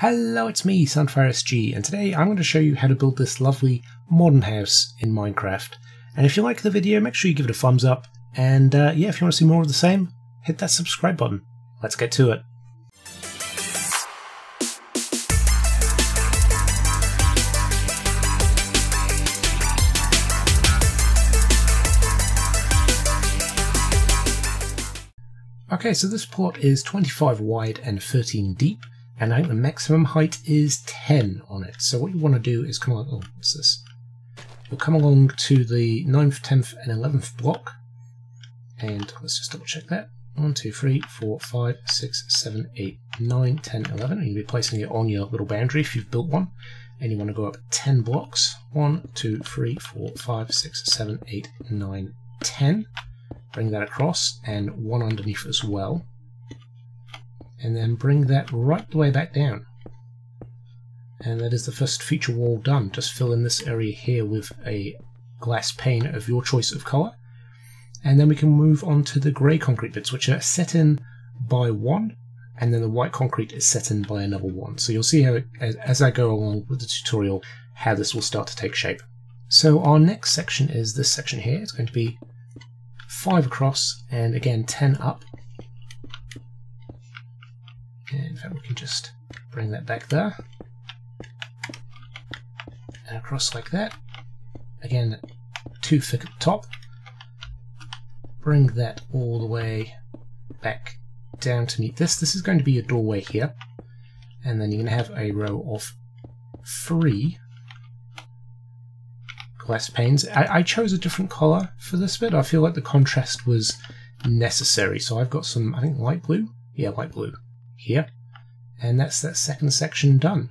Hello, it's me, SunfireSG, and today I'm going to show you how to build this lovely modern house in Minecraft. And if you like the video, make sure you give it a thumbs up, and uh, yeah, if you want to see more of the same, hit that subscribe button. Let's get to it. Okay, so this plot is 25 wide and 13 deep, and I think the maximum height is 10 on it. So what you want to do is come along, oh, what's this? You'll come along to the 9th, 10th and 11th block, and let's just double check that. 1, 2, 3, 4, 5, 6, 7, 8, 9, 10, 11, and you'll be placing it on your little boundary if you've built one. And you want to go up 10 blocks. 1, 2, 3, 4, 5, 6, 7, 8, 9, 10. Bring that across, and one underneath as well and then bring that right the way back down. And that is the first feature wall done. Just fill in this area here with a glass pane of your choice of colour. And then we can move on to the grey concrete bits, which are set in by one, and then the white concrete is set in by another one. So you'll see how, as I go along with the tutorial, how this will start to take shape. So our next section is this section here. It's going to be 5 across, and again 10 up. And in fact, we can just bring that back there. And across like that. Again, too thick at the top. Bring that all the way back down to meet this. This is going to be a doorway here. And then you're going to have a row of three glass panes. I, I chose a different colour for this bit. I feel like the contrast was necessary. So I've got some, I think, light blue. Yeah, light blue here. And that's that second section done.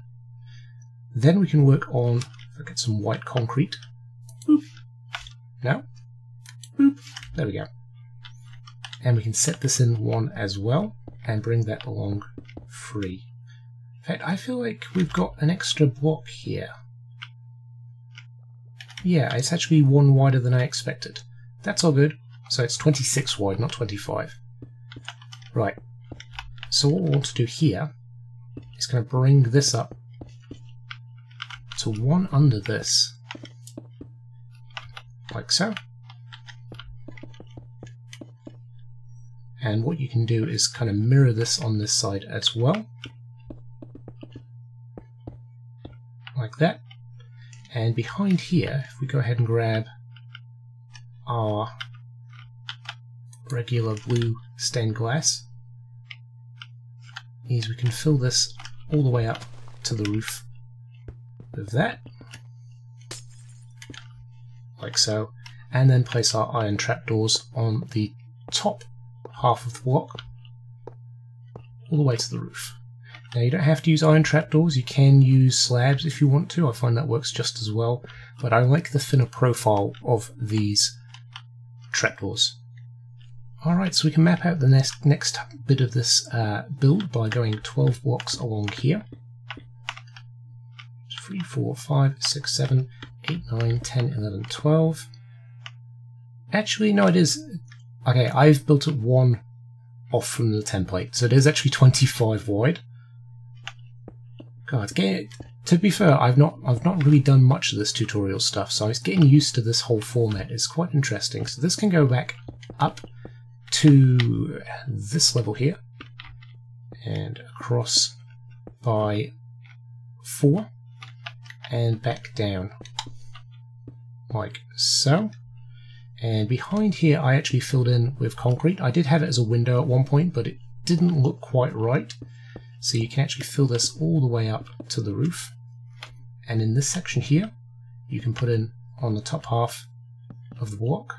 Then we can work on, if I get some white concrete. Boop. Now. Boop. There we go. And we can set this in one as well and bring that along free. In fact, I feel like we've got an extra block here. Yeah, it's actually one wider than I expected. That's all good. So it's 26 wide, not 25. Right, so what we want to do here is going to bring this up to one under this, like so. And what you can do is kind of mirror this on this side as well, like that. And behind here, if we go ahead and grab our regular blue stained glass, is we can fill this all the way up to the roof with that, like so, and then place our iron trapdoors on the top half of the block, all the way to the roof. Now you don't have to use iron trapdoors, you can use slabs if you want to, I find that works just as well, but I like the thinner profile of these trapdoors. Alright, so we can map out the next, next bit of this uh, build by going 12 blocks along here. 3, 4, 5, 6, 7, 8, 9, 10, 11, 12. Actually, no, it is... Okay, I've built it one off from the template, so it is actually 25 wide. God, to be fair, I've not I've not really done much of this tutorial stuff, so I was getting used to this whole format. It's quite interesting. So this can go back up to this level here and across by four and back down like so. And behind here I actually filled in with concrete. I did have it as a window at one point, but it didn't look quite right. So you can actually fill this all the way up to the roof. And in this section here, you can put in on the top half of the block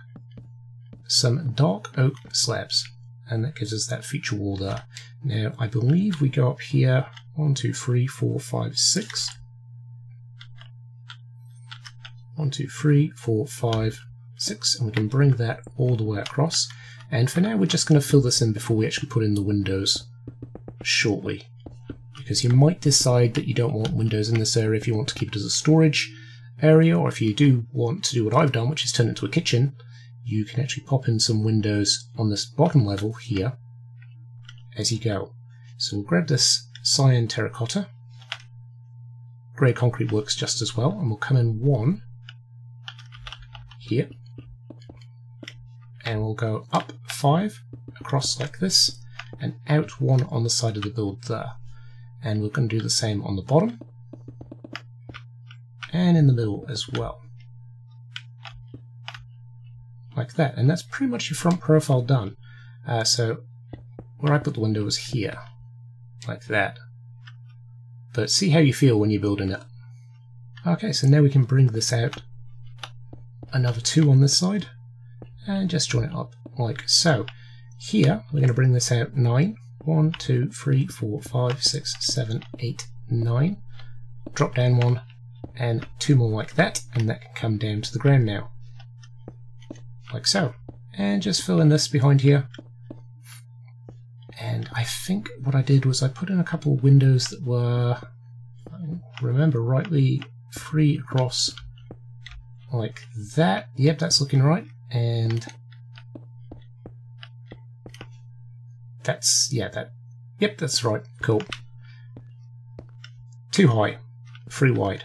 some dark oak slabs and that gives us that feature wall there. Now I believe we go up here, one, two, three, four, five, six. One, two, three, four, five, six, and we can bring that all the way across. And for now we're just going to fill this in before we actually put in the windows shortly. Because you might decide that you don't want windows in this area if you want to keep it as a storage area, or if you do want to do what I've done, which is turn it into a kitchen, you can actually pop in some windows on this bottom level here as you go. So we'll grab this cyan terracotta grey concrete works just as well, and we'll come in one here, and we'll go up five across like this, and out one on the side of the build there. And we're going to do the same on the bottom, and in the middle as well. Like that, and that's pretty much your front profile done. Uh, so where I put the window was here, like that. But see how you feel when you're building it. Okay, so now we can bring this out another two on this side and just join it up like so. Here we're going to bring this out 9. 1, 2, 3, 4, 5, 6, 7, 8, 9. Drop down one and two more like that and that can come down to the ground now. Like so. And just fill in this behind here and I think what I did was I put in a couple of windows that were, remember rightly, three across like that. Yep, that's looking right. And that's, yeah, that, yep, that's right. Cool. Too high, three wide.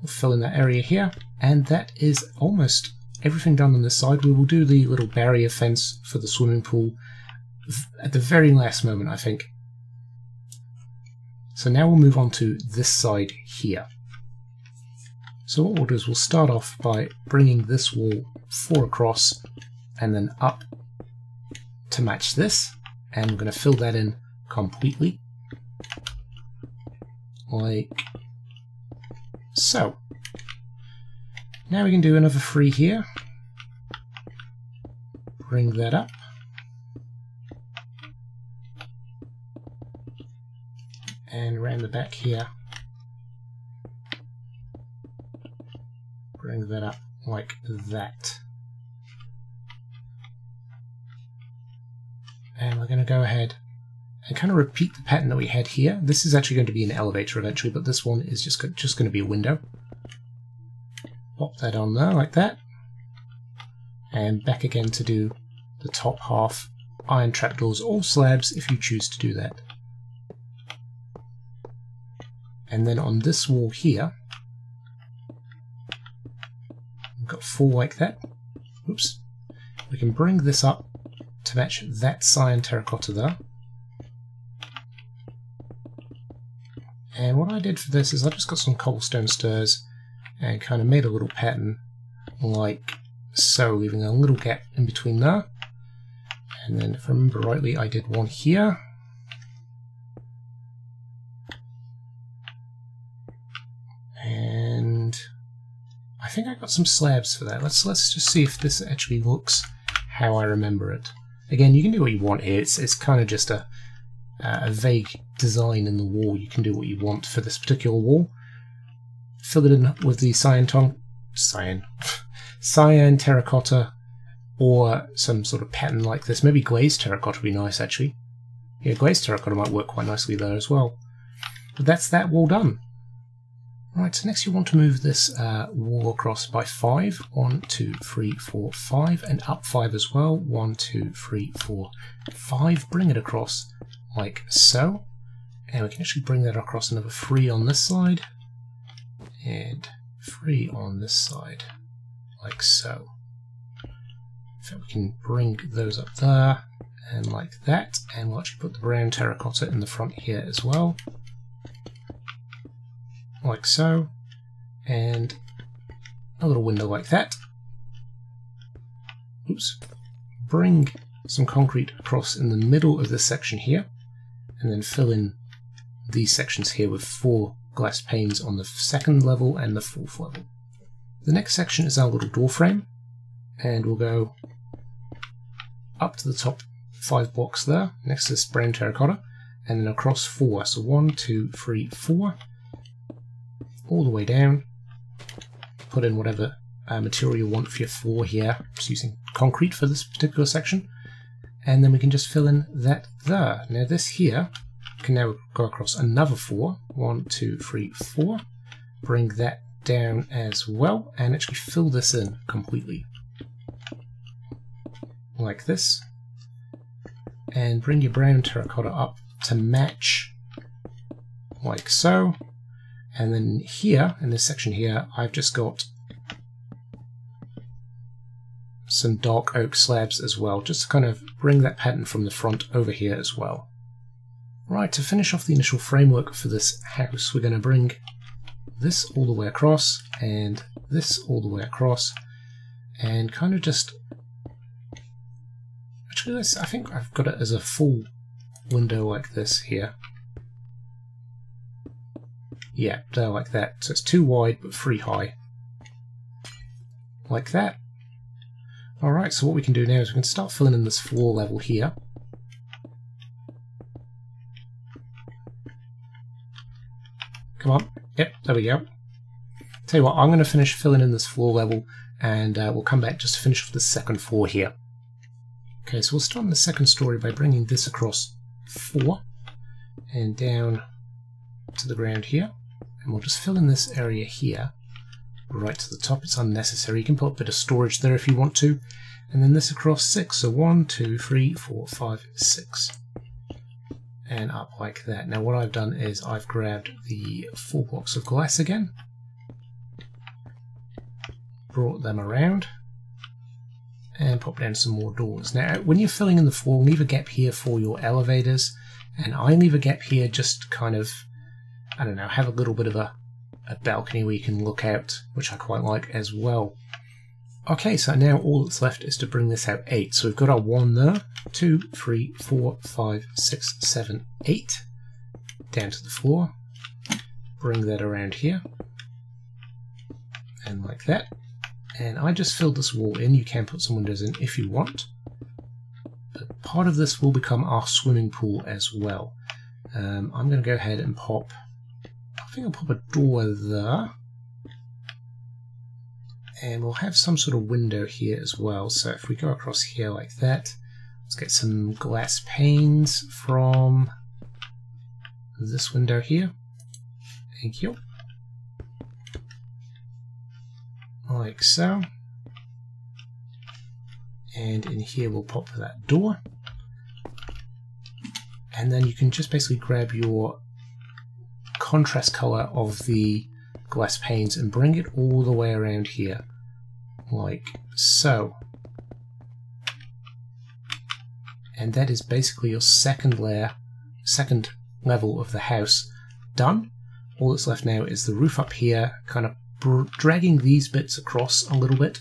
We'll fill in that area here, and that is almost everything done on this side. We will do the little barrier fence for the swimming pool at the very last moment, I think. So now we'll move on to this side here. So what we'll do is we'll start off by bringing this wall four across and then up to match this. And we're going to fill that in completely. Like so. Now we can do another three here. Bring that up. and around the back here bring that up like that and we're going to go ahead and kind of repeat the pattern that we had here this is actually going to be an elevator eventually but this one is just just going to be a window pop that on there like that and back again to do the top half iron trapdoors or slabs if you choose to do that and then on this wall here, we've got four like that. Oops. We can bring this up to match that cyan terracotta there. And what I did for this is I just got some cobblestone stairs and kind of made a little pattern like so, leaving a little gap in between there. And then if I remember rightly, I did one here And I think I got some slabs for that. Let's let's just see if this actually looks how I remember it. Again, you can do what you want here. It's it's kind of just a a vague design in the wall. You can do what you want for this particular wall. Fill it in with the cyan tong cyan cyan terracotta or some sort of pattern like this. Maybe glazed terracotta would be nice actually. Yeah, glazed terracotta might work quite nicely there as well. But that's that wall done. Right, so next you want to move this uh, wall across by 5. 1, 2, 3, 4, 5, and up 5 as well. 1, 2, 3, 4, 5. Bring it across like so. And we can actually bring that across another 3 on this side. And 3 on this side, like so. So we can bring those up there, and like that. And we'll actually put the brown terracotta in the front here as well like so, and a little window like that. Oops. Bring some concrete across in the middle of this section here, and then fill in these sections here with four glass panes on the second level and the fourth level. The next section is our little door frame, and we'll go up to the top five blocks there, next to this brown terracotta, and then across four. So one, two, three, four, all the way down. Put in whatever uh, material you want for your floor here. Just using concrete for this particular section. And then we can just fill in that there. Now this here can now go across another four. One, two, three, four. Bring that down as well and actually fill this in completely. Like this. And bring your brown terracotta up to match like so And then here, in this section here, I've just got some dark oak slabs as well, just to kind of bring that pattern from the front over here as well. Right, to finish off the initial framework for this house, we're going to bring this all the way across and this all the way across and kind of just actually this I think I've got it as a full window like this here. Yeah there like that. So it's too wide but three high. Like that. Alright so what we can do now is we can start filling in this floor level here come on Yep, there we go. Tell you what, I'm going to finish filling in this floor level and uh, we'll come back just to finish the second floor here. Okay, so we'll start on the second story by bringing this across four and down to the ground here. And we'll just fill in this area here right to the top. It's unnecessary. You can put a bit of storage there if you want to. And then this across six. So one, two, three, four, five, six and up like that. Now what I've done is I've grabbed the four blocks of glass again, brought them around, and pop down some more doors. Now when you're filling in the floor, leave a gap here for your elevators, and I leave a gap here just kind of, I don't know, have a little bit of a, a balcony where you can look out, which I quite like as well. Okay, so now all that's left is to bring this out 8. So we've got our 1 there, 2, 3, 4, 5, 6, 7, 8. Down to the floor. Bring that around here. And like that. And I just filled this wall in. You can put some windows in if you want. But part of this will become our swimming pool as well. Um, I'm going to go ahead and pop... I think I'll pop a door there and we'll have some sort of window here as well. So if we go across here like that, let's get some glass panes from this window here. Thank you. Like so. And in here we'll pop that door. And then you can just basically grab your contrast color of the glass panes and bring it all the way around here like so. And that is basically your second layer, second level of the house done. All that's left now is the roof up here, kind of dragging these bits across a little bit,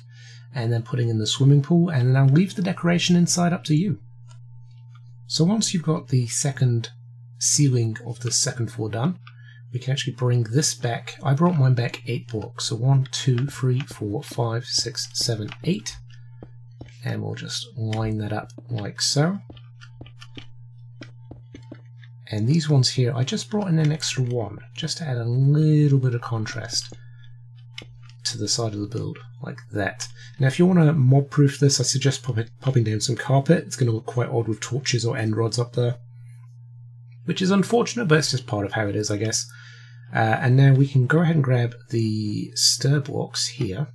and then putting in the swimming pool, and then I'll leave the decoration inside up to you. So once you've got the second ceiling of the second floor done, we can actually bring this back. I brought mine back eight blocks. So one, two, three, four, five, six, seven, eight. And we'll just line that up like so. And these ones here, I just brought in an extra one, just to add a little bit of contrast to the side of the build, like that. Now if you want to mob-proof this, I suggest pop it, popping down some carpet. It's going to look quite odd with torches or end rods up there. Which is unfortunate, but it's just part of how it is, I guess. Uh, and now we can go ahead and grab the stir blocks here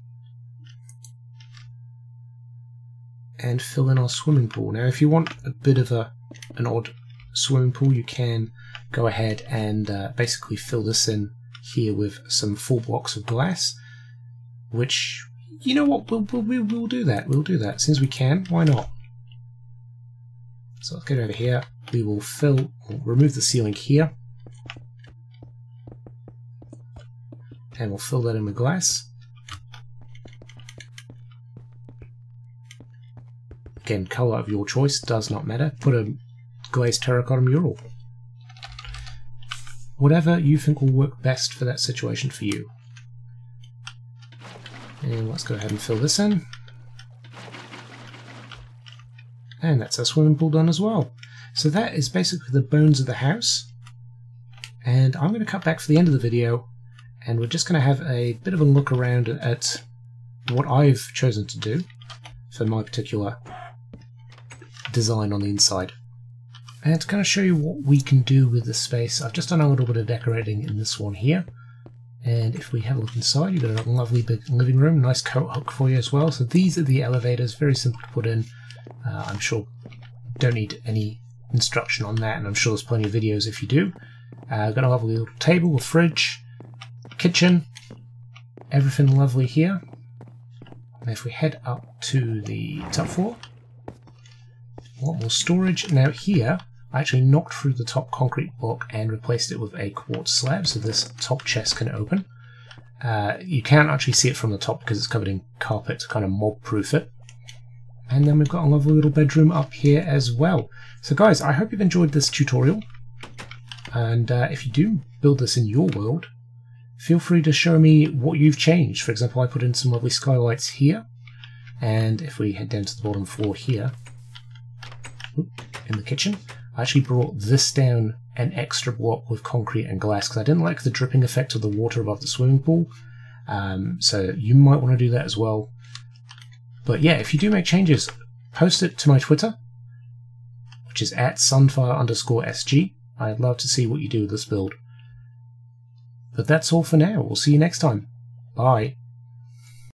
and fill in our swimming pool. Now if you want a bit of a an odd swimming pool you can go ahead and uh, basically fill this in here with some full blocks of glass which you know what we'll, we'll, we'll do that. We'll do that. Since we can why not? So let's get over here. We will fill we'll remove the ceiling here and we'll fill that in with glass. Again, colour of your choice does not matter. Put a glazed terracotta mural. Whatever you think will work best for that situation for you. And let's go ahead and fill this in. And that's our swimming pool done as well. So that is basically the bones of the house. And I'm going to cut back for the end of the video and we're just going to have a bit of a look around at what I've chosen to do for my particular design on the inside. And to kind of show you what we can do with this space, I've just done a little bit of decorating in this one here. And if we have a look inside, you've got a lovely big living room, nice coat hook for you as well. So these are the elevators, very simple to put in. Uh, I'm sure don't need any instruction on that, and I'm sure there's plenty of videos if you do. Uh, got a lovely little table, a fridge, kitchen. Everything lovely here. And if we head up to the top floor, a lot more storage. Now here, I actually knocked through the top concrete block and replaced it with a quartz slab, so this top chest can open. Uh, you can't actually see it from the top because it's covered in carpet to kind of mob-proof it. And then we've got a lovely little bedroom up here as well. So guys, I hope you've enjoyed this tutorial. And uh, if you do build this in your world, feel free to show me what you've changed. For example, I put in some lovely skylights here. And if we head down to the bottom floor here, in the kitchen, I actually brought this down an extra block with concrete and glass because I didn't like the dripping effect of the water above the swimming pool. Um, so you might want to do that as well. But yeah, if you do make changes, post it to my Twitter, which is at sunfire underscore sg. I'd love to see what you do with this build. But that's all for now. We'll see you next time. Bye.